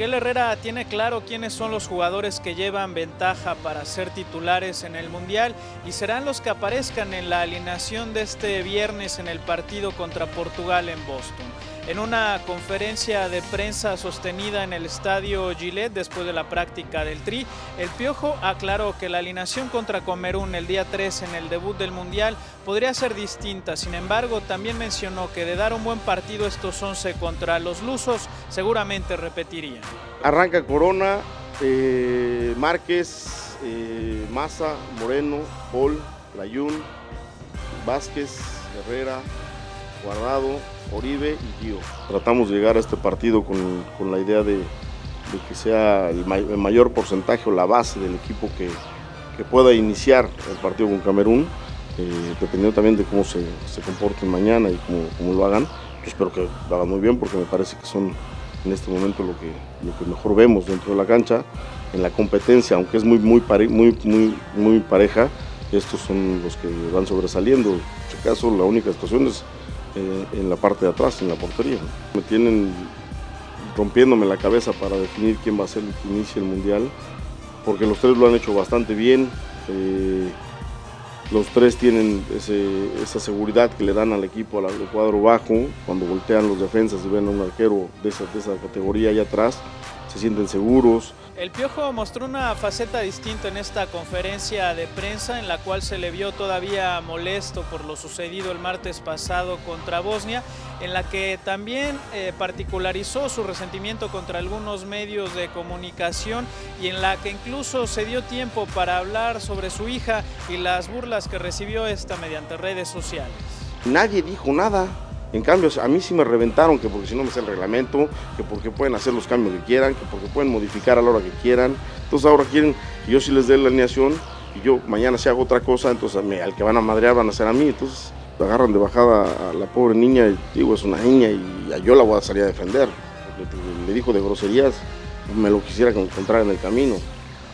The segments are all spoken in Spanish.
Herrera tiene claro quiénes son los jugadores que llevan ventaja para ser titulares en el Mundial y serán los que aparezcan en la alineación de este viernes en el partido contra Portugal en Boston. En una conferencia de prensa sostenida en el estadio Gillette después de la práctica del Tri, el Piojo aclaró que la alineación contra Camerún el día 3 en el debut del Mundial podría ser distinta. Sin embargo, también mencionó que de dar un buen partido estos 11 contra los lusos, seguramente repetirían. Arranca Corona, eh, Márquez, eh, Maza, Moreno, Paul, Layún, Vázquez, Herrera, Guardado, Oribe y Gio. Tratamos de llegar a este partido con, con la idea de, de, que sea el, may, el, mayor porcentaje o la base del equipo que, que pueda iniciar el partido con Camerún, eh, dependiendo también de cómo se, se comporten mañana y cómo, cómo, lo hagan. Yo espero que lo hagan muy bien porque me parece que son en este momento lo que, lo que mejor vemos dentro de la cancha. En la competencia, aunque es muy, muy, muy, muy, muy pareja, estos son los que van sobresaliendo. En este caso, la única situación es eh, en la parte de atrás, en la portería. Me tienen rompiéndome la cabeza para definir quién va a ser el que inicie el Mundial, porque los tres lo han hecho bastante bien. Eh, los tres tienen esa seguridad que le dan al equipo, al, al, cuadro bajo, cuando voltean los defensas y ven a un arquero de esa, de esa categoría allá atrás, se sienten seguros. El Piojo mostró una faceta distinta en esta conferencia de prensa en la cual se le vio todavía molesto por lo sucedido el martes pasado contra Bosnia, en la que también eh, particularizó su resentimiento contra algunos medios de comunicación y en la que incluso se dio tiempo para hablar sobre su hija y las burlas que recibió esta mediante redes sociales. Nadie dijo nada, en cambio, a mí sí me reventaron que porque si no me sé el reglamento, que porque pueden hacer los cambios que quieran, que porque pueden modificar a la hora que quieran. Entonces ahora quieren yo sí les dé la alineación y yo mañana si hago otra cosa, entonces al que van a madrear van a ser a mí. Entonces agarran de bajada a la pobre niña y digo, es una niña y yo la voy a salir a defender. Le dijo de groserías, me lo quisiera encontrar en el camino.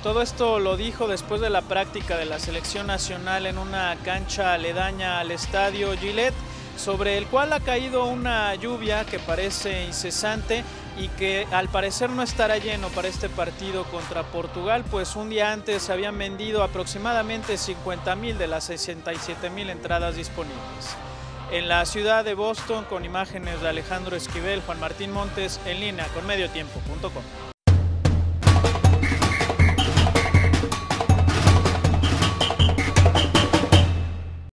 Todo esto lo dijo después de la práctica de la selección nacional en una cancha aledaña al estadio Gillette sobre el cual ha caído una lluvia que parece incesante y que al parecer no estará lleno para este partido contra Portugal, pues un día antes se habían vendido aproximadamente 50 mil de las 67 mil entradas disponibles. En la ciudad de Boston, con imágenes de Alejandro Esquivel, Juan Martín Montes, en línea con mediotiempo.com.